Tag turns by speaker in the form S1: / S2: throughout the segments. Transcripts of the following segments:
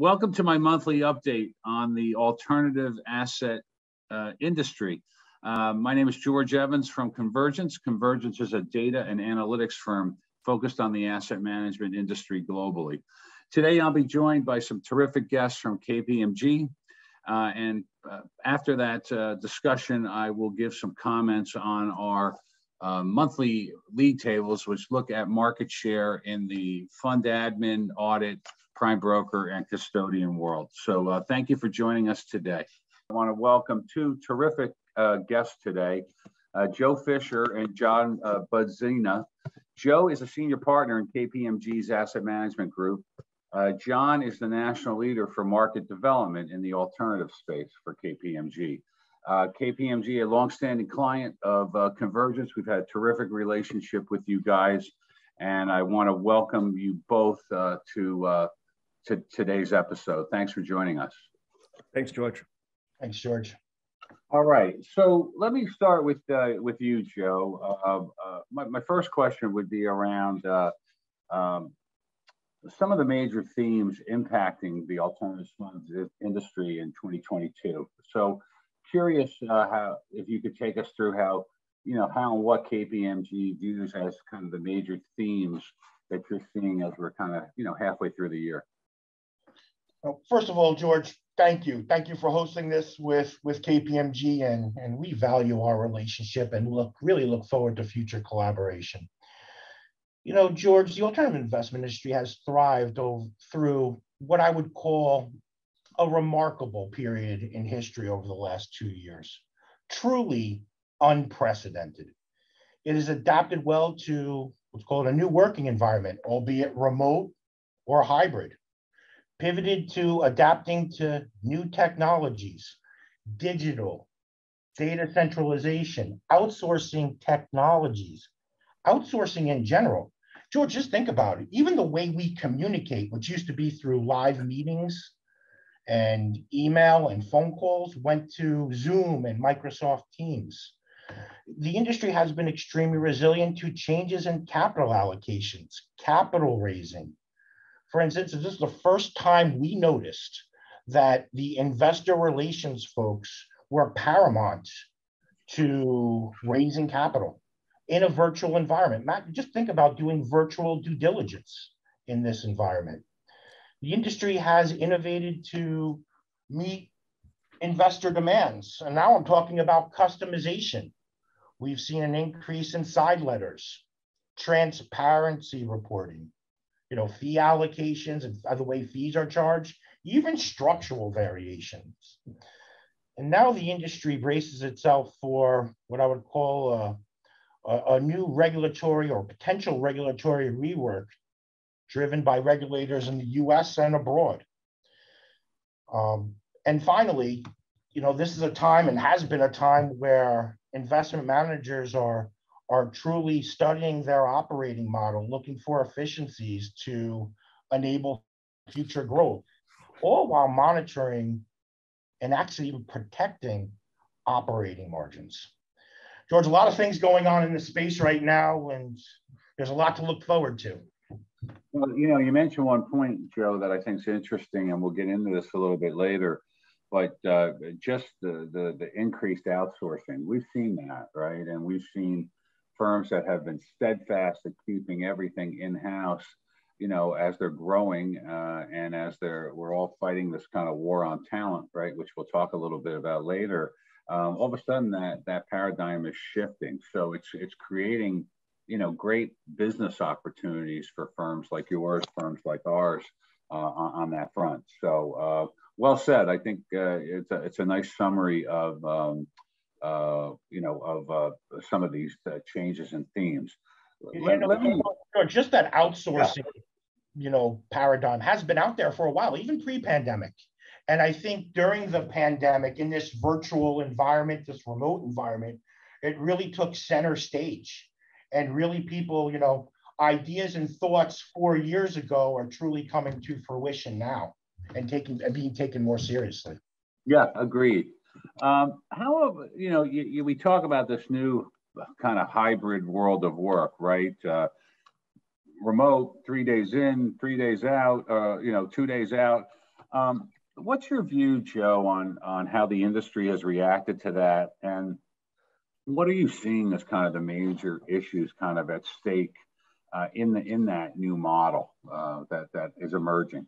S1: Welcome to my monthly update on the alternative asset uh, industry. Uh, my name is George Evans from Convergence. Convergence is a data and analytics firm focused on the asset management industry globally. Today, I'll be joined by some terrific guests from KPMG. Uh, and uh, after that uh, discussion, I will give some comments on our uh, monthly league tables, which look at market share in the fund admin, audit, prime broker, and custodian world. So uh, thank you for joining us today. I want to welcome two terrific uh, guests today, uh, Joe Fisher and John uh, Budzyna. Joe is a senior partner in KPMG's asset management group. Uh, John is the national leader for market development in the alternative space for KPMG. Uh, KPMG, a longstanding client of Convergence. We've had a terrific relationship with you guys, and I want to welcome you both uh, to, uh, to today's episode. Thanks for joining us.
S2: Thanks, George.
S3: Thanks, George.
S1: All right, so let me start with uh, with you, Joe. Uh, my, my first question would be around um, some of the major themes impacting the alternative funds industry in 2022. So curious uh, how if you could take us through how you know how and what KPMG views as kind of the major themes that you're seeing as we're kind of you know halfway through the year.
S3: Well, first of all, George, thank you. Thank you for hosting this with with KPMG, and and we value our relationship and look really look forward to future collaboration. You know, George, the alternative investment industry has thrived over, through what I would call a remarkable period in history over the last two years, truly unprecedented. It has adapted well to what's called a new working environment, albeit remote or hybrid, pivoted to adapting to new technologies, digital, data centralization, outsourcing technologies, outsourcing in general. George, just think about it. Even the way we communicate, which used to be through live meetings and email and phone calls went to Zoom and Microsoft Teams. The industry has been extremely resilient to changes in capital allocations, capital raising. For instance, this is the first time we noticed that the investor relations folks were paramount to raising capital in a virtual environment. Matt, just think about doing virtual due diligence in this environment. The industry has innovated to meet investor demands. And now I'm talking about customization. We've seen an increase in side letters, transparency reporting, you know, fee allocations and the way fees are charged, even structural variations. And now the industry braces itself for what I would call a, a, a new regulatory or potential regulatory rework driven by regulators in the US and abroad. Um, and finally, you know, this is a time and has been a time where investment managers are, are truly studying their operating model, looking for efficiencies to enable future growth, all while monitoring and actually even protecting operating margins. George, a lot of things going on in the space right now, and there's a lot to look forward to.
S1: Well, you know, you mentioned one point, Joe, that I think is interesting, and we'll get into this a little bit later. But uh, just the, the the increased outsourcing, we've seen that, right? And we've seen firms that have been steadfast at keeping everything in house. You know, as they're growing uh, and as they're we're all fighting this kind of war on talent, right? Which we'll talk a little bit about later. Um, all of a sudden, that that paradigm is shifting. So it's it's creating you know, great business opportunities for firms like yours, firms like ours uh, on, on, that front. So uh, well said. I think uh, it's, a, it's a nice summary of, um, uh, you know, of uh, some of these uh, changes and themes.
S3: Let, let me, just that outsourcing, yeah. you know, paradigm has been out there for a while, even pre-pandemic. And I think during the pandemic, in this virtual environment, this remote environment, it really took center stage and really people, you know, ideas and thoughts four years ago are truly coming to fruition now and taking and being taken more seriously.
S1: Yeah, agreed. Um, how you know you, you, we talk about this new kind of hybrid world of work, right? Uh, remote, three days in, three days out, uh, you know, two days out. Um, what's your view, Joe, on, on how the industry has reacted to that? And what are you seeing as kind of the major issues kind of at stake uh, in, the, in that new model uh, that, that is emerging?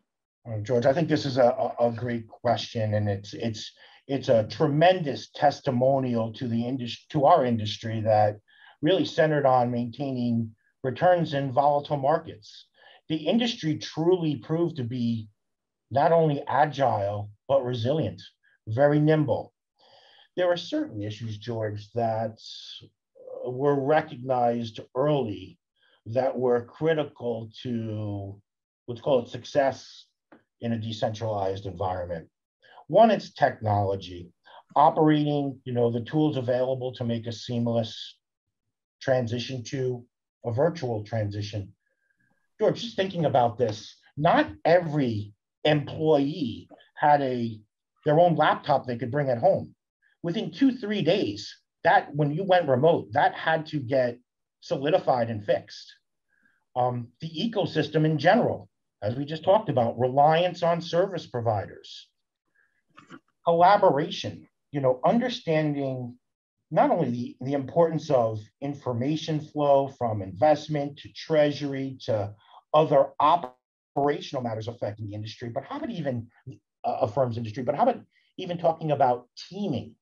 S3: George, I think this is a, a great question, and it's it's it's a tremendous testimonial to the industry, to our industry that really centered on maintaining returns in volatile markets. The industry truly proved to be not only agile, but resilient, very nimble. There are certain issues, George, that were recognized early that were critical to, let's call it success in a decentralized environment. One, it's technology, operating, you know, the tools available to make a seamless transition to a virtual transition. George, just thinking about this, not every employee had a their own laptop they could bring at home. Within two, three days, that when you went remote, that had to get solidified and fixed. Um, the ecosystem in general, as we just talked about, reliance on service providers, collaboration, you know, understanding not only the, the importance of information flow from investment to treasury to other operational matters affecting the industry, but how about even uh, a firm's industry, but how about even talking about teaming,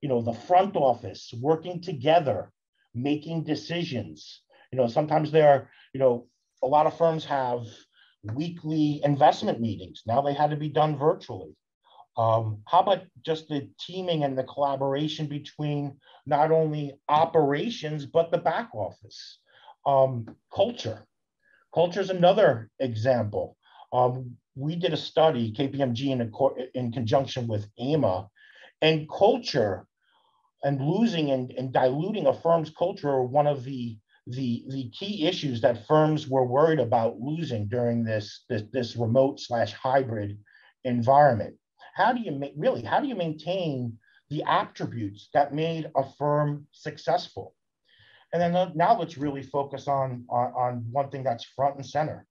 S3: you know, the front office working together, making decisions. You know, sometimes there are, you know, a lot of firms have weekly investment meetings. Now they had to be done virtually. Um, how about just the teaming and the collaboration between not only operations, but the back office? Um, culture. Culture is another example. Um, we did a study, KPMG, in, in conjunction with AIMA, and culture and losing and, and diluting a firm's culture are one of the the the key issues that firms were worried about losing during this this, this remote slash hybrid environment how do you make really how do you maintain the attributes that made a firm successful? And then now let's really focus on, on, on one thing that's front and center.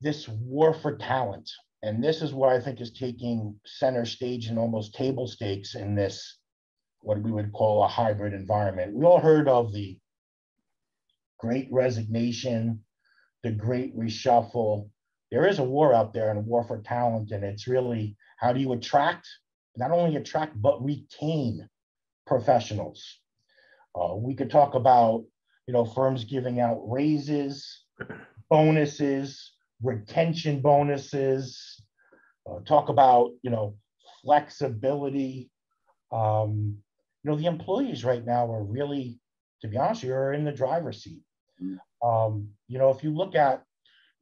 S3: This war for talent. And this is what i think is taking center stage and almost table stakes in this what we would call a hybrid environment. We all heard of the great resignation, the great reshuffle. There is a war out there and a war for talent, and it's really how do you attract, not only attract, but retain professionals. Uh, we could talk about, you know, firms giving out raises, bonuses, retention bonuses, uh, talk about, you know, flexibility. Um, you know, the employees right now are really to be honest, you're in the driver's seat. Mm. Um, you know, if you look at,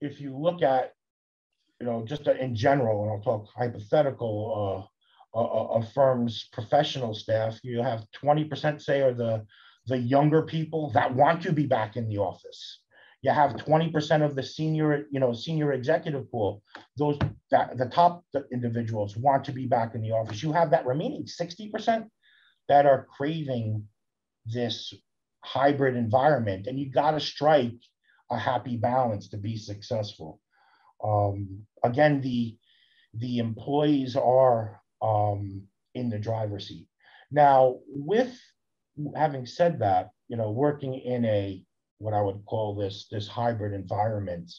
S3: if you look at, you know, just in general, and I'll talk hypothetical, uh, a, a firm's professional staff, you have 20% say are the the younger people that want to be back in the office. You have 20% of the senior, you know, senior executive pool, those that the top individuals want to be back in the office. You have that remaining 60% that are craving this hybrid environment and you got to strike a happy balance to be successful um, again the the employees are um, in the driver's seat. Now with having said that you know working in a what i would call this this hybrid environment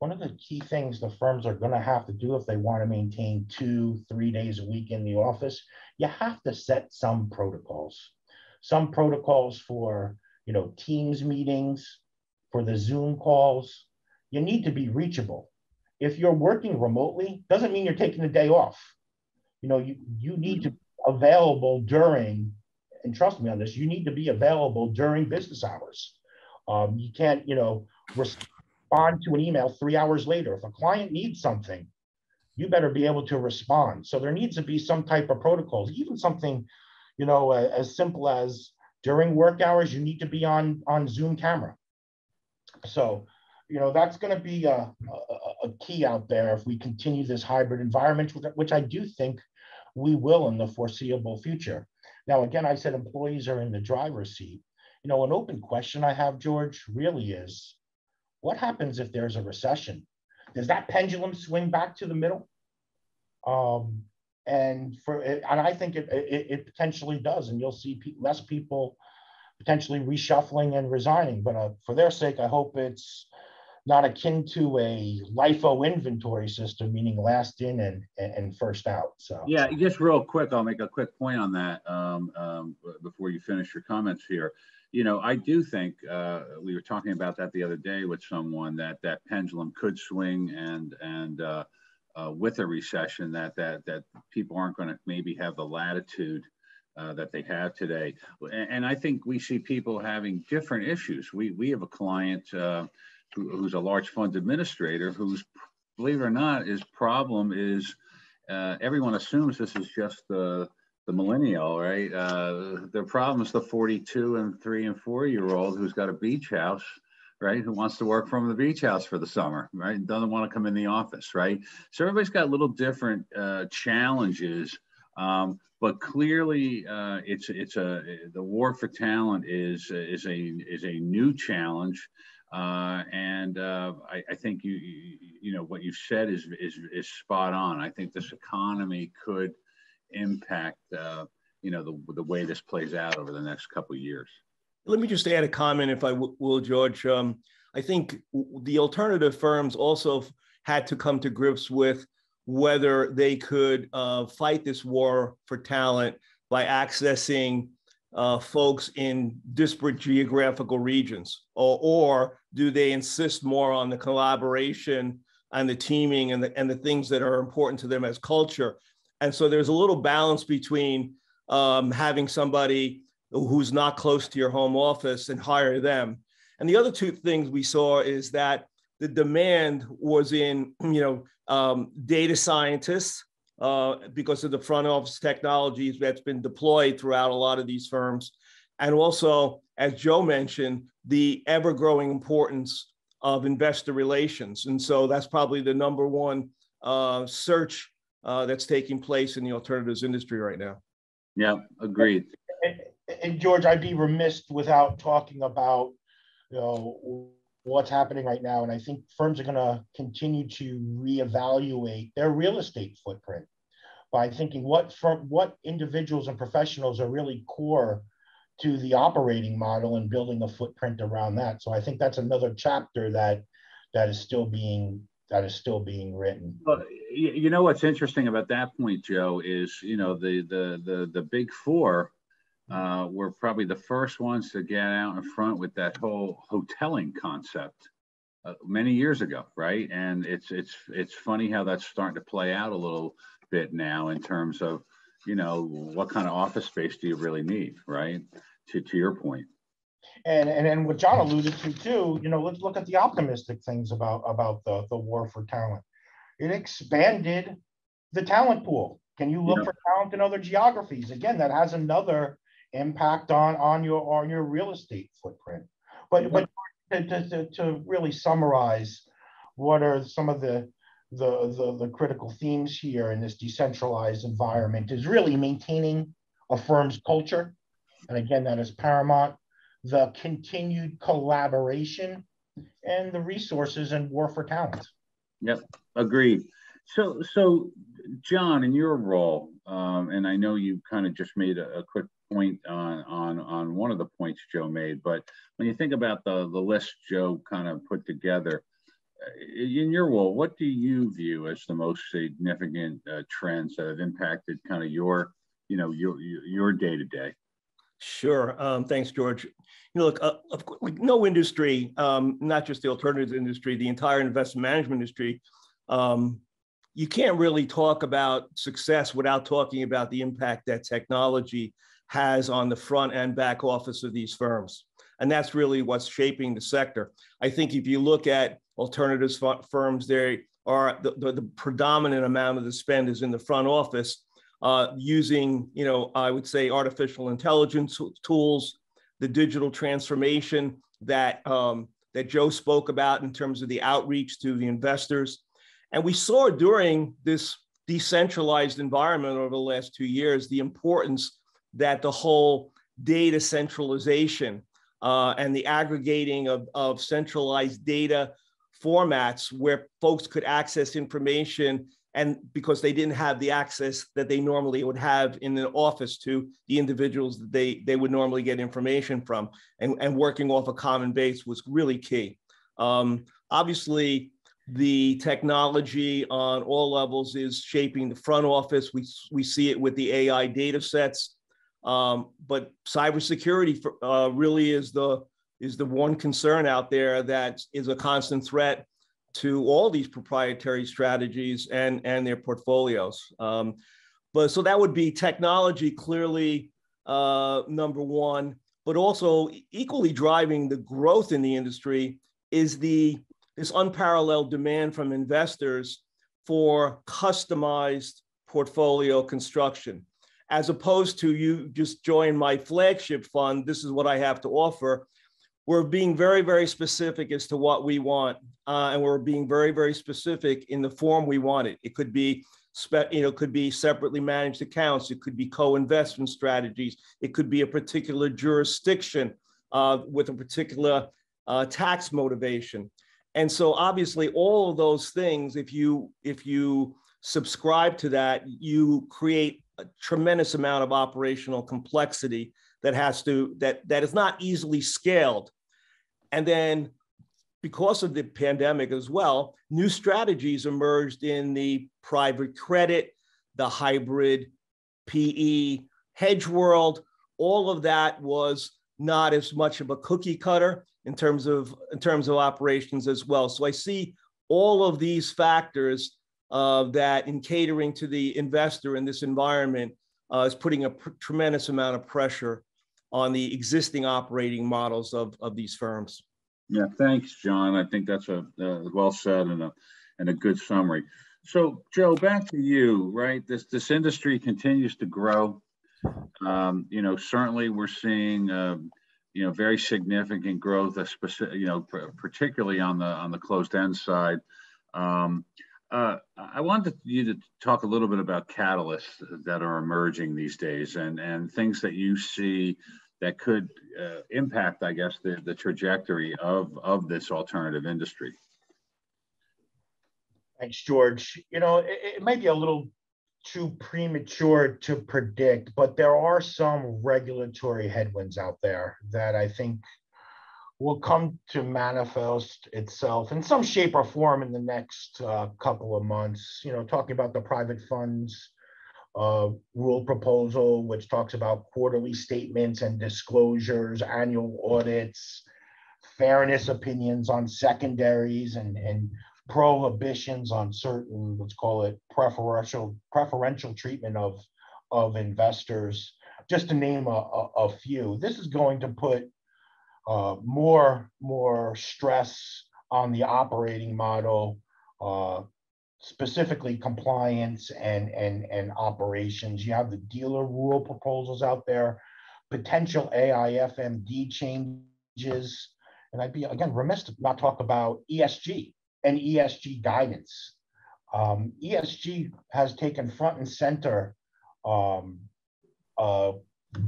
S3: one of the key things the firms are going to have to do if they want to maintain two three days a week in the office you have to set some protocols. Some protocols for you know teams meetings for the zoom calls. You need to be reachable if you're working remotely doesn't mean you're taking a day off. You know you you need to be available during and trust me on this you need to be available during business hours. Um, you can't you know respond to an email three hours later. If a client needs something you better be able to respond. So there needs to be some type of protocols even something you know, as simple as during work hours, you need to be on, on Zoom camera. So, you know, that's going to be a, a, a, key out there if we continue this hybrid environment, which I do think we will in the foreseeable future. Now, again, I said employees are in the driver's seat. You know, an open question I have, George, really is what happens if there's a recession? Does that pendulum swing back to the middle? Um, and for and I think it, it, it potentially does, and you'll see pe less people potentially reshuffling and resigning. But uh, for their sake, I hope it's not akin to a LIFO inventory system, meaning last in and, and first out. So
S1: yeah, just real quick, I'll make a quick point on that um, um, before you finish your comments here. You know, I do think uh, we were talking about that the other day with someone that that pendulum could swing and and uh, uh, with a recession that that that people aren't going to maybe have the latitude uh, that they have today. And, and, I think we see people having different issues. We we have a client uh, who, who's a large fund administrator whose, believe it or not, his problem is uh, everyone assumes this is just the the millennial, right? Uh, their problem is the 42 and three and four year old who's got a beach house right? Who wants to work from the beach house for the summer, right? Doesn't want to come in the office, right? So everybody's got little different uh, challenges, um, but clearly uh, it's it's a the war for talent is is a is a new challenge. Uh, and uh, I, I, think you, you, you know what you've said is, is is spot on. I think this economy could impact uh, you know the the way this plays out over the next couple of years.
S2: Let me just add a comment, if I will, George. Um, I think the alternative firms also had to come to grips with whether they could uh, fight this war for talent by accessing uh, folks in disparate geographical regions, or, or do they insist more on the collaboration and the teaming and the, and the things that are important to them as culture? And so there's a little balance between um, having somebody who's not close to your home office and hire them. And the other two things we saw is that the demand was in, you know, um, data scientists uh, because of the front office technologies that's been deployed throughout a lot of these firms. And also, as Joe mentioned, the ever growing importance of investor relations. And so that's probably the number one uh, search uh, that's taking place in the alternatives industry right now.
S1: Yeah, agreed
S3: and George, I'd be remiss without talking about you know what's happening right now, and I think firms are going to continue to reevaluate their real estate footprint by thinking what from what individuals and professionals are really core to the operating model and building a footprint around that. So I think that's another chapter that that is still being that is still being written.
S1: Well, you know what's interesting about that point, Joe, is you know the the the the big four uh, were probably the first ones to get out in front with that whole hoteling concept uh, many years ago, right? And it's it's it's funny how that's starting to play out a little bit now in terms of you know what kind of office space do you really need, right? To to your point.
S3: And and and what John alluded to too, you know, let's look at the optimistic things about about the the war for talent. It expanded the talent pool. Can you look yeah. for talent in other geographies? Again, that has another impact on on your on your real estate footprint. But but to, to, to really summarize, what are some of the, the the the critical themes here in this decentralized environment is really maintaining a firm's culture, and again that is paramount. The continued collaboration and the resources and war for talent.
S1: Yep, agreed. So, so John, in your role, um, and I know you kind of just made a, a, quick point on, on, on one of the points Joe made, but when you think about the, the list Joe kind of put together, in your role, what do you view as the most significant uh, trends that have impacted kind of your, you know, your your day to day?
S2: Sure. Um, thanks, George. You know, look, uh, of like no industry, um, not just the alternatives industry, the entire investment management industry, um, you can't really talk about success without talking about the impact that technology has on the front and back office of these firms. And that's really what's shaping the sector. I think if you look at alternatives firms, there are the, the, the, predominant amount of the spend is in the front office uh, using, you know, I would say artificial intelligence tools, the digital transformation that, um, that Joe spoke about in terms of the outreach to the investors. And we saw during this decentralized environment over the last two years the importance that the whole data centralization uh, and the aggregating of, of centralized data formats where folks could access information and because they didn't have the access that they normally would have in the office to the individuals that they, they would normally get information from. And, and working off a common base was really key. Um, obviously the technology on all levels is shaping the front office. We, we see it with the ai data sets. Um, but cybersecurity for, uh, really is the is the one concern out there that is a constant threat to all these proprietary strategies and, and their portfolios. Um, but so that would be technology clearly uh, number one, but also equally driving the growth in the industry is the this unparalleled demand from investors for customized portfolio construction. As opposed to you just join my flagship fund, this is what I have to offer we're being very, very specific as to what we want, uh, and we're being very, very specific in the form we want it. It could be, spe- you know, could be separately managed accounts. It could be co-investment strategies. It could be a particular jurisdiction uh, with a particular uh, tax motivation. And so, obviously, all of those things, if you if you subscribe to that, you create a tremendous amount of operational complexity that has to that that is not easily scaled. And then because of the pandemic as well new strategies emerged in the private credit the hybrid pe hedge world. All of that was not as much of a cookie cutter in terms of in terms of operations as well. So i see all of these factors uh, that in catering to the investor in this environment uh, is putting a pr- tremendous amount of pressure on the existing operating models of, of these firms.
S1: Yeah, thanks, John. I think that's a, a well said and a and a good summary. So, Joe, back to you. Right, this this industry continues to grow. Um, you know, certainly we're seeing uh, you know very significant growth, a specific, you know, particularly on the on the closed end side. Um, uh, I wanted you to talk a little bit about catalysts that are emerging these days and, and things that you see that could uh, impact, I guess, the, the trajectory of, of this alternative industry?
S3: Thanks, George. You know, it, it may be a little too premature to predict, but there are some regulatory headwinds out there that I think will come to manifest itself in some shape or form in the next uh, couple of months. You know, talking about the private funds uh, rule proposal, which talks about quarterly statements and disclosures, annual audits, fairness opinions on secondaries, and, and prohibitions on certain, let's call it preferential preferential treatment of of investors, just to name a, a, a few. This is going to put uh, more more stress on the operating model, uh, specifically compliance and and and operations. You have the dealer rule proposals out there, potential AIFMD changes, and I'd be again remiss to not talk about ESG and ESG guidance. Um, ESG has taken front and center um, uh,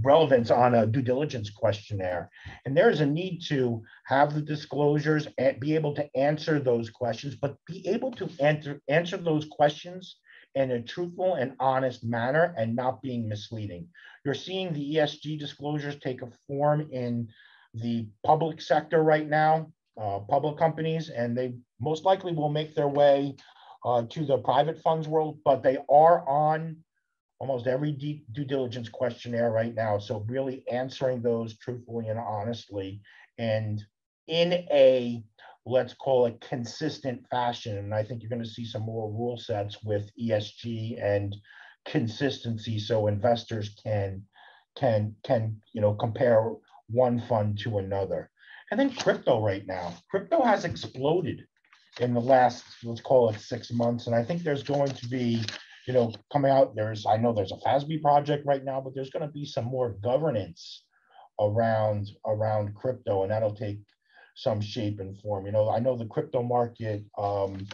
S3: relevance on a due diligence questionnaire. And there is a need to have the disclosures and be able to answer those questions, but be able to answer, answer those questions in a truthful and honest manner and not being misleading. You're seeing the ESG disclosures take a form in the public sector right now, uh, public companies, and they most likely will make their way uh, to the private funds world, but they are on almost every due diligence questionnaire right now. So really answering those truthfully and honestly and in a let's call it consistent fashion. And I think you're going to see some more rule sets with ESG and consistency so investors can can can you know compare one fund to another. And then crypto right now. Crypto has exploded in the last let's call it 6 months and I think there's going to be you know, coming out, there's, I know there's a FASB project right now, but there's going to be some more governance around, around crypto and that'll take some shape and form. You know, I know the crypto market um,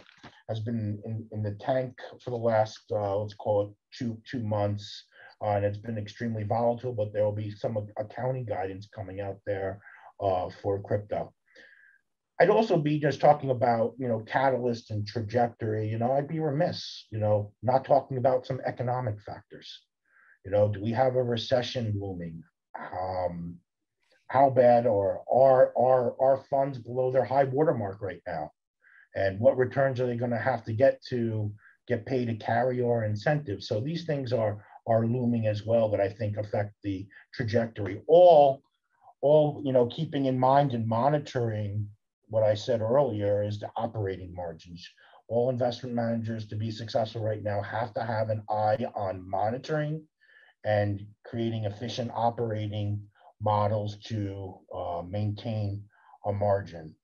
S3: has been in, in the tank for the last, uh, let's call it two, two months. Uh, and it's been extremely volatile, but there will be some accounting guidance coming out there uh, for crypto. I'd also be just talking about, you know, catalyst and trajectory. You know, I'd be remiss, you know, not talking about some economic factors. You know, do we have a recession looming? Um, how bad are are are our funds below their high watermark right now? And what returns are they going to have to get to get paid to carry or incentives? So these things are are looming as well that I think affect the trajectory. All all you know, keeping in mind and monitoring what I said earlier is the operating margins. All investment managers to be successful right now have to have an eye on monitoring and creating efficient operating models to uh, maintain a margin.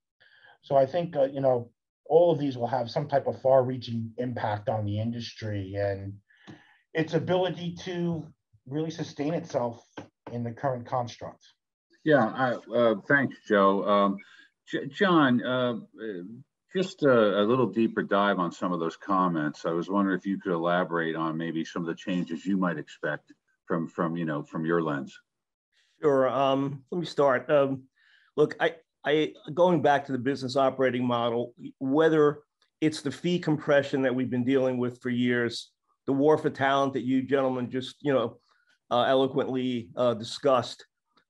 S3: So I think, uh, you know, all of these will have some type of far reaching impact on the industry and its ability to really sustain itself in the current construct.
S1: Yeah, I, uh, thanks, Joe. Um, John, uh, just a, a, little deeper dive on some of those comments. I was wondering if you could elaborate on maybe some of the changes you might expect from from you know from your lens.
S2: Sure. Um, let me start. Um, look, I, I going back to the business operating model, whether it's the fee compression that we've been dealing with for years, the war for talent that you gentlemen just you know uh, eloquently uh, discussed,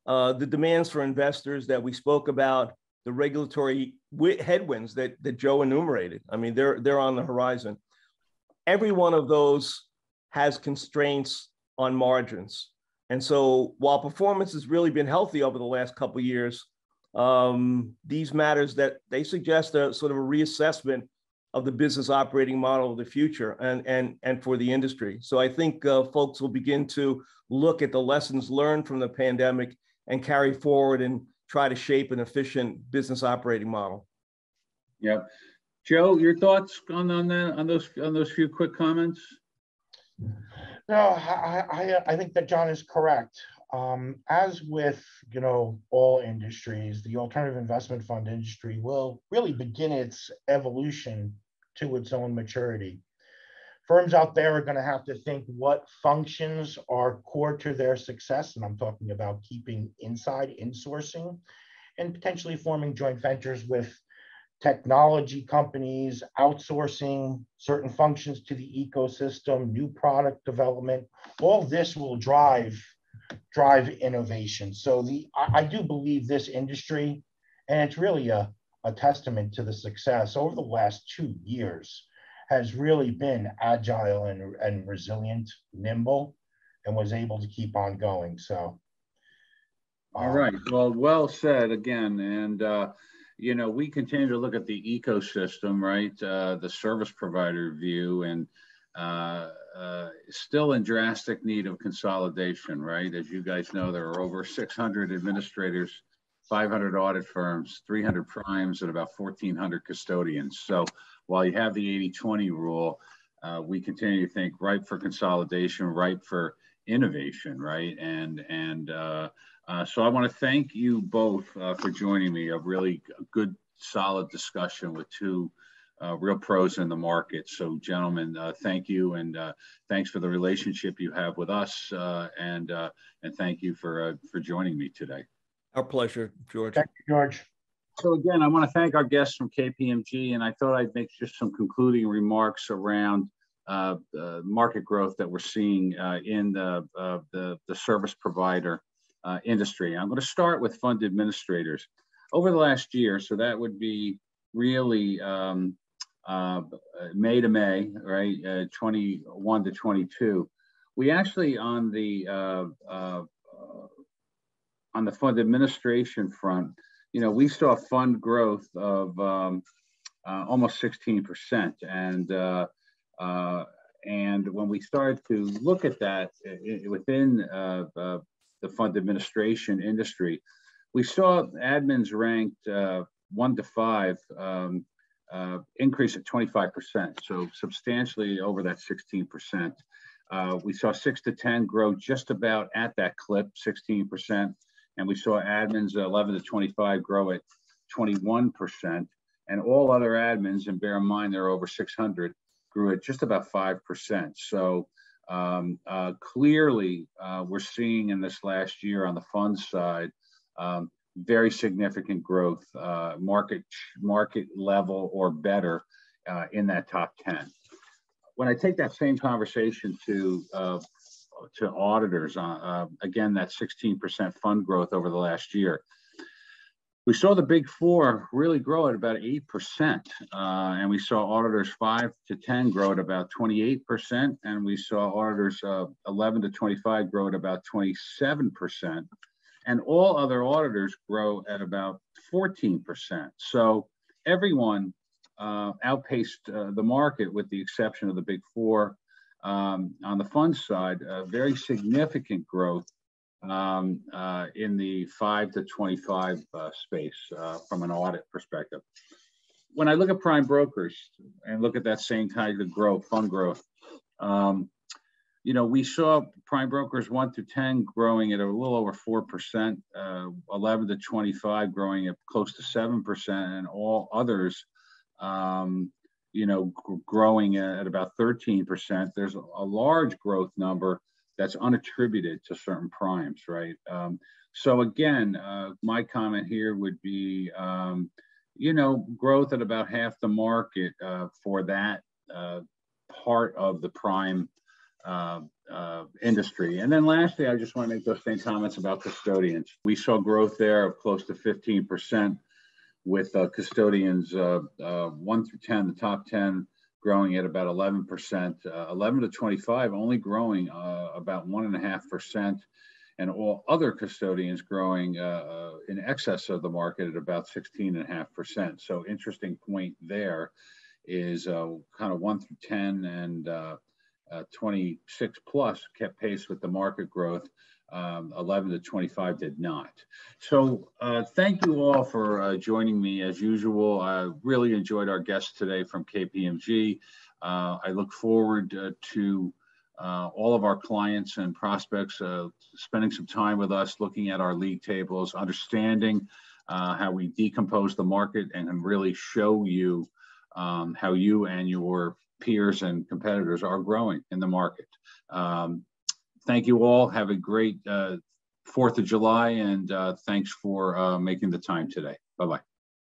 S2: uh, the demands for investors that we spoke about, the regulatory headwinds that, that Joe enumerated. I mean, they're, they're on the horizon. Every one of those has constraints on margins. And so while performance has really been healthy over the last couple years, um, these matters that they suggest a sort of a reassessment of the business operating model of the future and, and, and for the industry. So I think uh, folks will begin to look at the lessons learned from the pandemic and carry forward and try to shape an efficient business operating model.
S1: Yep. Joe, your thoughts on, on that on those on those few quick comments?
S3: No, I, I, I think that John is correct. Um, as with you know all industries, the alternative investment fund industry will really begin its evolution to its own maturity firms out there are going to have to think what functions are core to their success. And I'm talking about keeping inside insourcing and potentially forming joint ventures with technology companies, outsourcing certain functions to the ecosystem, new product development. All this will drive drive innovation. So the I, I do believe this industry, and it's really a, a testament to the success over the last two years has really been agile and, and resilient, nimble, and was able to keep on going. So,
S1: all right. Well, well said again. And, uh, you know, we continue to look at the ecosystem, right? Uh, the service provider view, and uh, uh, still in drastic need of consolidation, right? As you guys know, there are over 600 administrators, 500 audit firms, 300 primes, and about 1,400 custodians. So while you have the 80-20 rule, uh, we continue to think ripe for consolidation, ripe for innovation, right? And and uh, uh, so I want to thank you both uh, for joining me. A really good, solid discussion with two uh, real pros in the market. So, gentlemen, uh, thank you, and thanks for the relationship you have with us, and and thank you for for joining me today.
S2: Our pleasure, George.
S3: Thank you, George.
S1: So again, I want to thank our guests from KPMG, and I thought I'd make just some concluding remarks around uh, uh, market growth that we're seeing uh, in the, uh, the, the, service provider uh, industry. I'm going to start with fund administrators. Over the last year, so that would be really um, uh, May to May, right, 21 to 22. We actually on the on the fund administration front, you know, we saw fund growth of um, uh, almost 16%. And, uh, uh, and when we started to look at that it, within uh, uh, the fund administration industry, we saw admins ranked uh, one to five um, increase at 25%. So substantially over that 16%. we saw six to 10 grow just about at that clip, 16% and we saw admins 11 to 25 grow at 21%, and all other admins, and bear in mind there are over 600, grew at just about 5%. So um, uh, clearly, uh, we're seeing in this last year on the fund side, um, very significant growth, uh, market market level or better uh, in that top 10. When I take that same conversation to uh, to auditors, uh, again, that 16% fund growth over the last year, we saw the big four really grow at about 8%. Uh, and we saw auditors 5 to 10 grow at about 28%. And we saw auditors uh, 11 to 25 grow at about 27%. And all other auditors grow at about 14%. So everyone uh, outpaced uh, the market with the exception of the big four. Um, on the fund side, very significant growth um, uh, in the 5 to 25 uh, space uh, from an audit perspective. When I look at prime brokers and look at that same kind of growth, fund growth, um, you know, we saw prime brokers 1 to 10 growing at a little over 4%, uh, 11 to 25 growing at close to 7%, and all others, um, you know, growing at about 13%. There's a large growth number that's unattributed to certain primes, right? Um, so again, uh, my comment here would be, um, you know, growth at about half the market uh, for that uh, part of the prime uh, uh, industry. And then lastly, I just want to make those same comments about custodians. We saw growth there of close to 15% with uh, custodians one through 10, the top 10 growing at about 11%, uh, 11 to 25 only growing uh, about 1.5%, and all other custodians growing uh, uh, in excess of the market at about 16.5%. So interesting point there is uh, kind of 1 through 10 and uh, 26 plus kept pace with the market growth um, 11 to 25 did not. So uh, thank you all for uh, joining me as usual. I really enjoyed our guests today from KPMG. Uh, I look forward uh, to uh, all of our clients and prospects uh, spending some time with us, looking at our league tables, understanding how we decompose the market and really show you um, how you and your peers and competitors are growing in the market. Um, thank you all. Have a great uh, 4th of July and uh, thanks for uh, making the time today. Bye-bye.